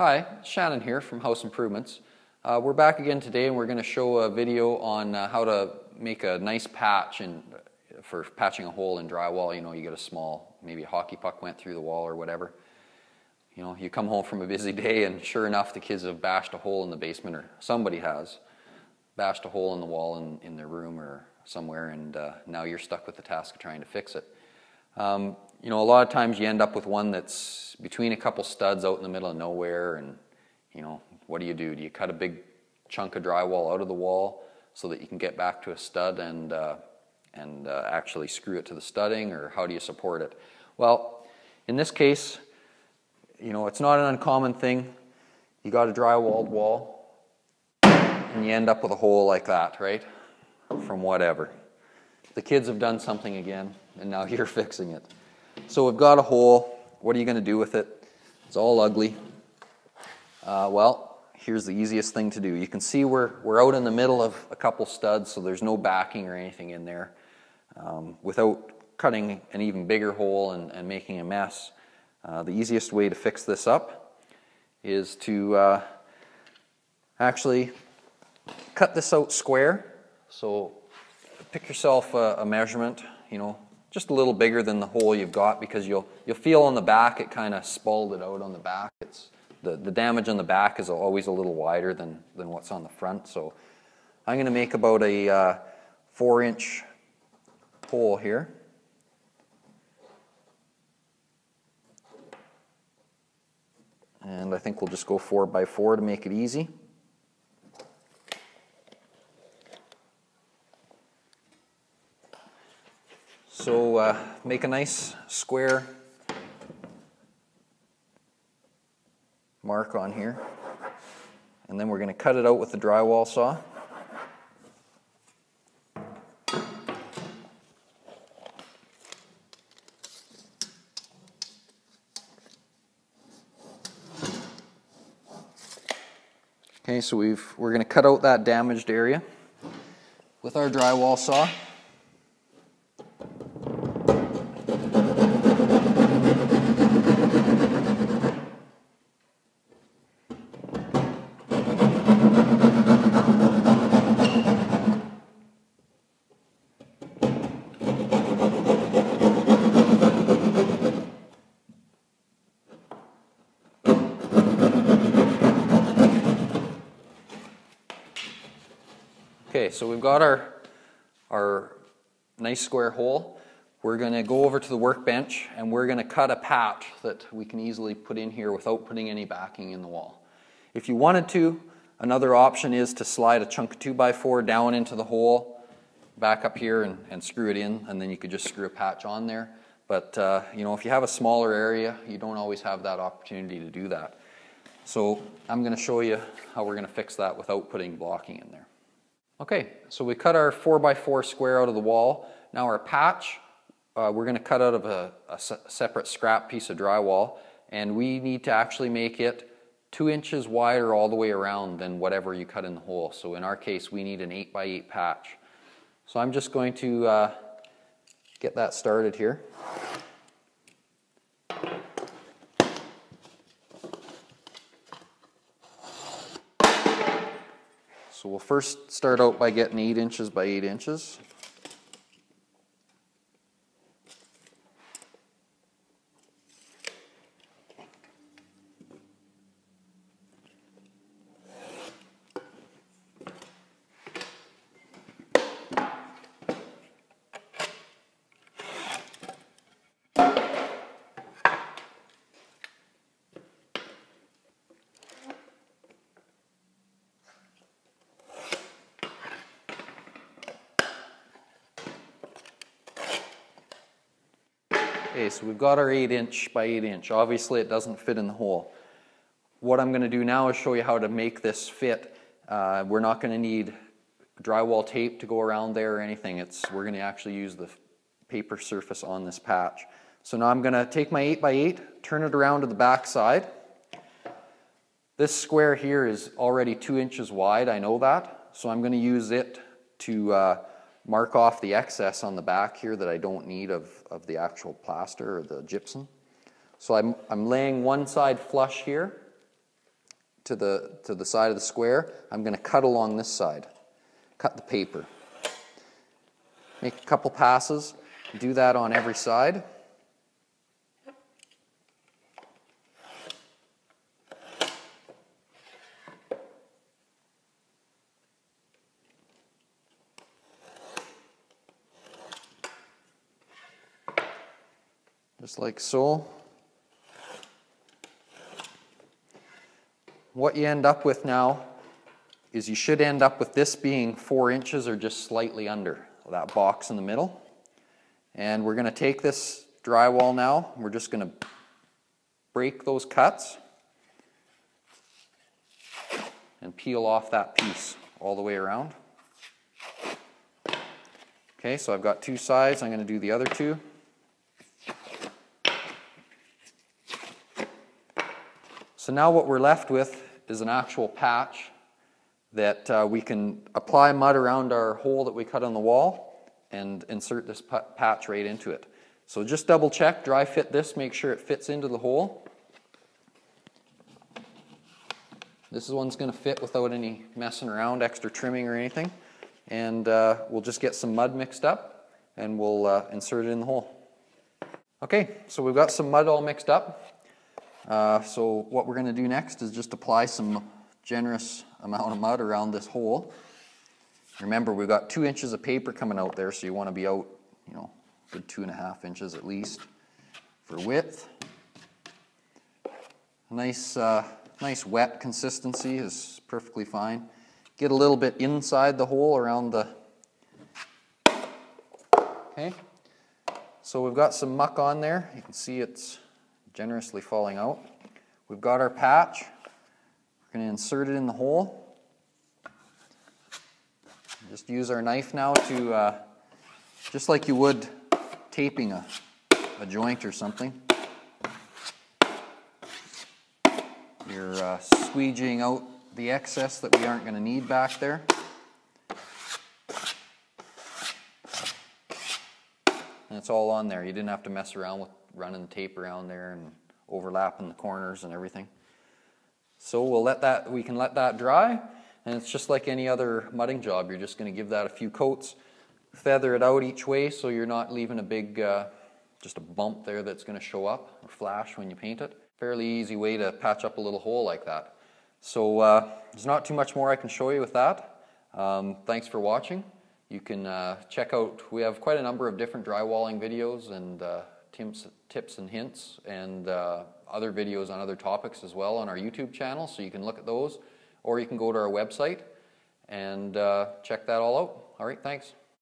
Hi, Shannon here from House Improvements. Uh, we're back again today and we're going to show a video on uh, how to make a nice patch in, for patching a hole in drywall. You know, you get a small, maybe a hockey puck went through the wall or whatever. You know, you come home from a busy day and sure enough the kids have bashed a hole in the basement or somebody has bashed a hole in the wall in, in their room or somewhere and uh, now you're stuck with the task of trying to fix it. Um, you know, a lot of times you end up with one that's between a couple studs out in the middle of nowhere, and you know, what do you do? Do you cut a big chunk of drywall out of the wall so that you can get back to a stud and uh, and uh, actually screw it to the studding, or how do you support it? Well, in this case, you know, it's not an uncommon thing. You got a drywalled wall, and you end up with a hole like that, right? From whatever. The kids have done something again, and now you're fixing it. So we've got a hole. What are you going to do with it? It's all ugly. Uh, well, here's the easiest thing to do. You can see we're, we're out in the middle of a couple studs, so there's no backing or anything in there. Um, without cutting an even bigger hole and, and making a mess, uh, the easiest way to fix this up is to uh, actually cut this out square. So pick yourself a, a measurement, you know, just a little bigger than the hole you've got because you'll you'll feel on the back it kind of spalled it out on the back. It's the, the damage on the back is always a little wider than, than what's on the front. So I'm going to make about a uh, four inch hole here. And I think we'll just go four by four to make it easy. Uh, make a nice square mark on here. And then we're going to cut it out with the drywall saw. Okay, so we've, we're going to cut out that damaged area with our drywall saw. Okay, so we've got our, our nice square hole. We're going to go over to the workbench and we're going to cut a patch that we can easily put in here without putting any backing in the wall. If you wanted to, another option is to slide a chunk of 2x4 down into the hole, back up here and, and screw it in, and then you could just screw a patch on there. But uh, you know, if you have a smaller area, you don't always have that opportunity to do that. So I'm going to show you how we're going to fix that without putting blocking in there. Okay, so we cut our 4x4 square out of the wall. Now our patch, uh, we're going to cut out of a, a separate scrap piece of drywall, and we need to actually make it two inches wider all the way around than whatever you cut in the hole. So in our case, we need an 8x8 patch. So I'm just going to uh, get that started here. So we'll first start out by getting 8 inches by 8 inches. So we've got our 8 inch by 8 inch. Obviously it doesn't fit in the hole. What I'm going to do now is show you how to make this fit. Uh, we're not going to need drywall tape to go around there or anything. It's, we're going to actually use the paper surface on this patch. So now I'm going to take my 8 by 8, turn it around to the back side. This square here is already 2 inches wide, I know that. So I'm going to use it to uh, mark off the excess on the back here that I don't need of, of the actual plaster or the gypsum. So I'm, I'm laying one side flush here, to the, to the side of the square, I'm going to cut along this side. Cut the paper. Make a couple passes. Do that on every side. Just like so. What you end up with now is you should end up with this being four inches or just slightly under that box in the middle. And we're going to take this drywall now, we're just going to break those cuts and peel off that piece all the way around. Okay, so I've got two sides, I'm going to do the other two. So now what we're left with is an actual patch that uh, we can apply mud around our hole that we cut on the wall and insert this patch right into it. So just double check, dry fit this, make sure it fits into the hole. This is one's going to fit without any messing around, extra trimming or anything. And uh, we'll just get some mud mixed up and we'll uh, insert it in the hole. Okay, so we've got some mud all mixed up. Uh, so what we're going to do next is just apply some generous amount of mud around this hole. Remember, we've got two inches of paper coming out there, so you want to be out, you know, good two and a half inches at least for width. Nice, uh, nice wet consistency is perfectly fine. Get a little bit inside the hole around the. Okay, so we've got some muck on there. You can see it's generously falling out. We've got our patch. We're going to insert it in the hole. Just use our knife now to, uh, just like you would taping a, a joint or something. You're uh, squeegeeing out the excess that we aren't going to need back there. And it's all on there. You didn't have to mess around with running the tape around there and overlapping the corners and everything. So we'll let that, we can let that dry, and it's just like any other mudding job. You're just going to give that a few coats, feather it out each way so you're not leaving a big, uh, just a bump there that's going to show up or flash when you paint it. Fairly easy way to patch up a little hole like that. So uh, there's not too much more I can show you with that. Um, thanks for watching. You can uh, check out, we have quite a number of different drywalling videos and uh, tips and hints and uh, other videos on other topics as well on our YouTube channel, so you can look at those, or you can go to our website and uh, check that all out. All right, thanks.